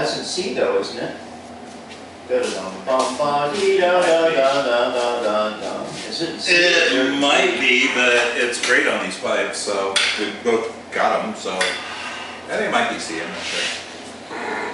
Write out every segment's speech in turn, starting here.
That's in C though, isn't it? Is it? It might be, but it's great on these pipes, so we both got them, so. I think it might be C, I'm not sure.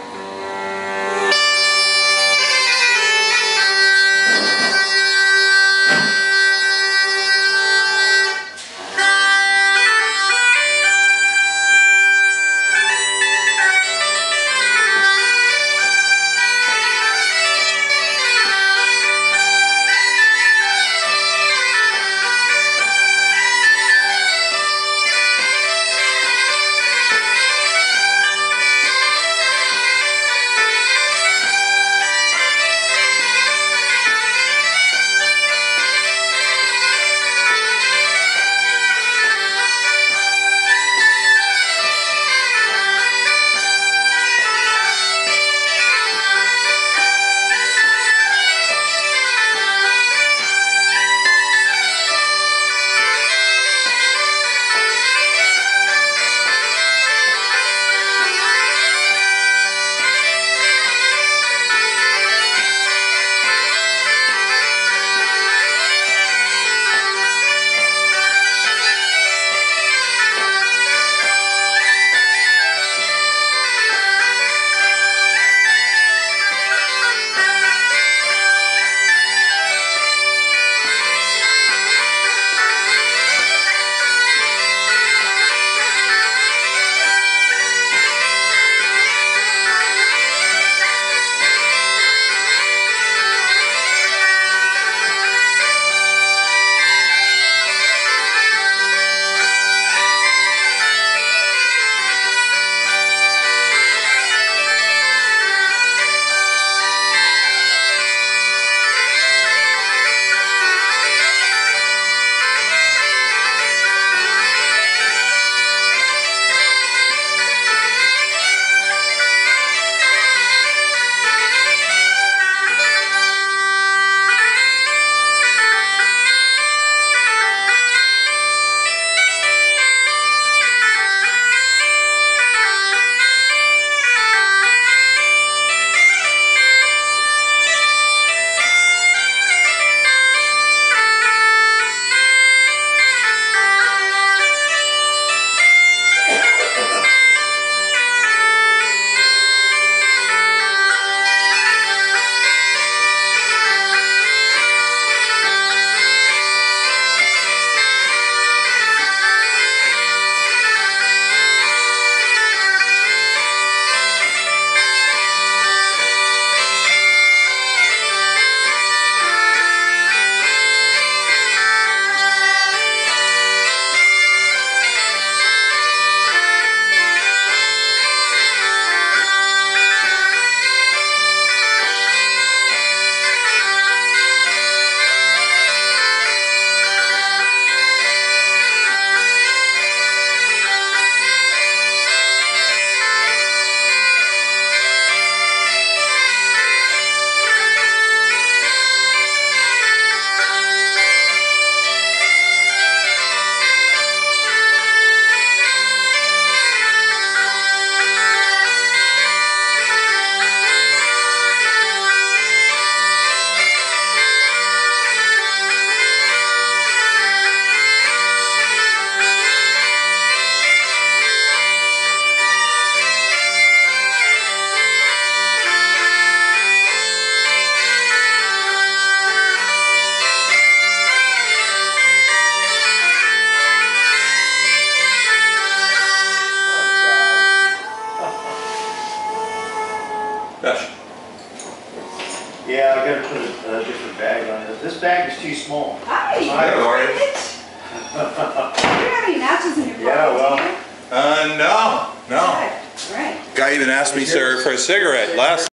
Gosh, Yeah, I've gotta put a, a different bag on it. This bag is too small. Hi. Hi, Lori. Rich. You don't have any matches in your pocket, Yeah, well. you? uh, no, no. Good. All right. Guy even asked me, sir, for a cigarette last